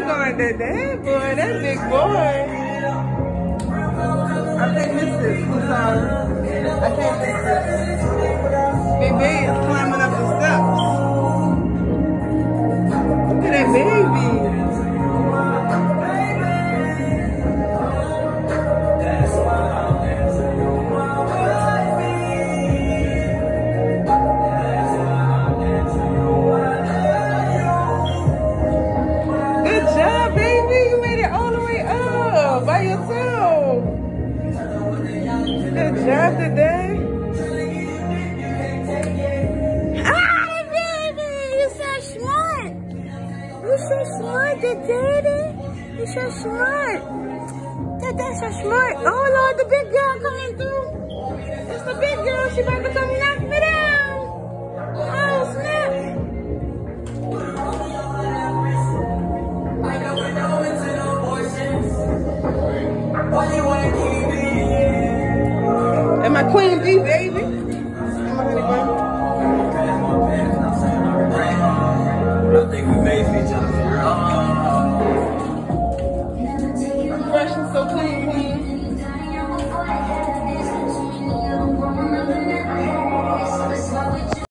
going to that boy? That big boy. I can't miss this. I'm sorry. I can't miss this. Big baby is climbing up by yourself. Good job today. Hi, baby. You're so smart. You're so smart, daddy. You're so smart. Daddy's so smart. Oh, Lord, the big girl coming through. It's the big girl. She about to my queen bee, baby. Honey. I think we made.